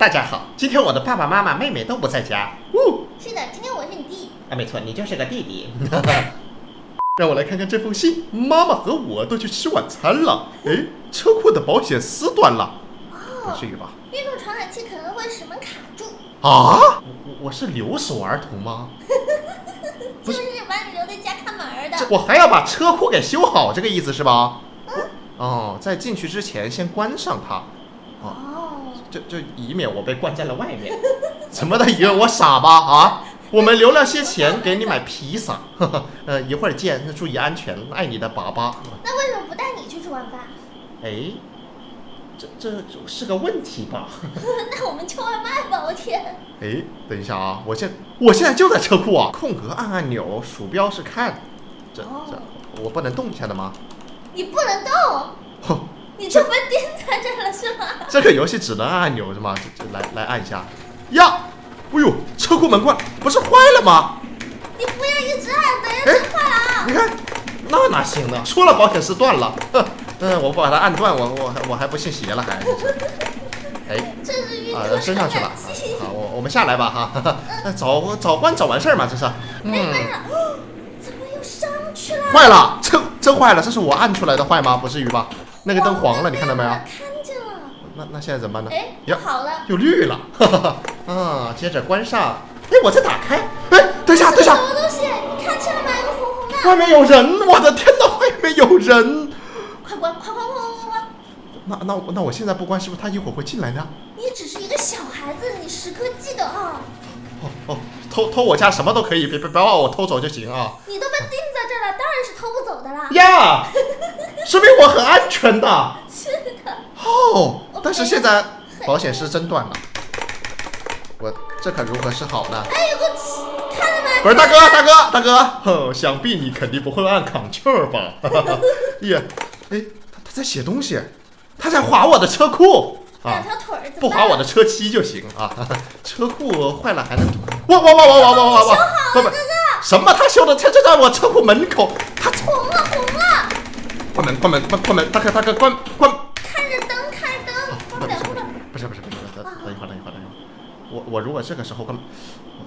大家好，今天我的爸爸妈妈、妹妹都不在家。呜，是的，今天我是你弟。啊，没错，你就是个弟弟。让我来看看这封信。妈妈和我都去吃晚餐了。哎，车库的保险丝断了，不至于吧？运动传感器可能会使门卡住。啊？我我是留守儿童吗？就是把你留在家看门的。我还要把车库给修好，这个意思是吧？嗯哦，在进去之前先关上它。哦，就就以免我被关在了外面。怎么的？以为我傻吧？啊？我们留了些钱给你买披萨。呵呵，呃，一会儿见，注意安全，爱你的爸爸。那为什么不带你去吃晚饭？哎，这这是个问题吧？那我们叫外卖吧！我天。哎，等一下啊，我现我现在就在车库啊，空格按按钮，鼠标是看，这这我不能动一下的吗？你不能动。哼。你就被钉在这了是吗？这个游戏只能按按钮是吗？这这来来按一下呀！哎呦，车库门关不是坏了吗？你不要一直按，等下真坏了。你看，那哪行呢？说了保险丝断了，哼嗯，我不把它按断，我我我还不信邪了还？哎，这是运啊，升上去了。好，我我们下来吧哈。那早早关早完事儿嘛，这是。嗯。怎么又上去了？坏了，真真坏了，这是我按出来的坏吗？不至于吧？那个灯黄了，你看到没有？看见了。那那现在怎么办呢？哎，好了，又绿了。哈哈。啊，接着关上。哎，我再打开。哎，等一下，等一下。什么东西？你看见了吗？一个红红的。外面有人！我的天哪，外面有人！快关，快关，快关，关！那那那我现在不关，是不是他一会儿会进来呢？你只是一个小孩子，你时刻记得啊。哦哦，偷偷我家什么都可以，别别别把我偷走就行啊。你都被钉在这了，当然是偷不走的啦。呀。说明我很安全的，是的。哦，但是现在保险丝真断了，我这可如何是好呢？哎，有个看到没？不是大哥，大哥，大哥，哼，想必你肯定不会按 Ctrl 吧？耶，哎，他他在写东西，他在划我的车库啊，两条腿不划我的车漆就行啊。车库坏了还能？哇哇哇哇哇哇哇哇！哥哥，什么？他修的？他就在我车库门口，他红了红了。关门，关门，关关门！大哥，大哥，关关！开着灯，开着灯，关不了，关不了。不是，不是，不是，等等一会儿，等一会儿，等一会儿。我我如果这个时候关，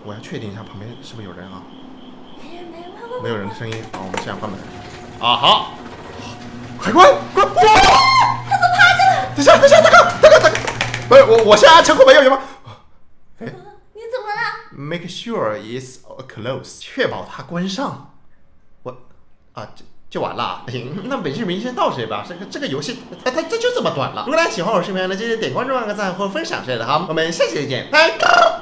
我要确定一下旁边是不是有人啊？没人，没人，没有人的声音。好，我们这样关门。啊，好，快关关！哇！他怎么趴下了？等下，等下，大哥，大哥，大哥，不是我，我现在车库没有人吗？哎，你怎么了？Make sure it's closed，确保它关上。我啊这。就完了，行，那本视频先到这吧。这个这个游戏，它它它就这么短了。如果大家喜欢我视频，呢记得点关注、按个赞或分享之类的哈。我们下期再见，拜拜。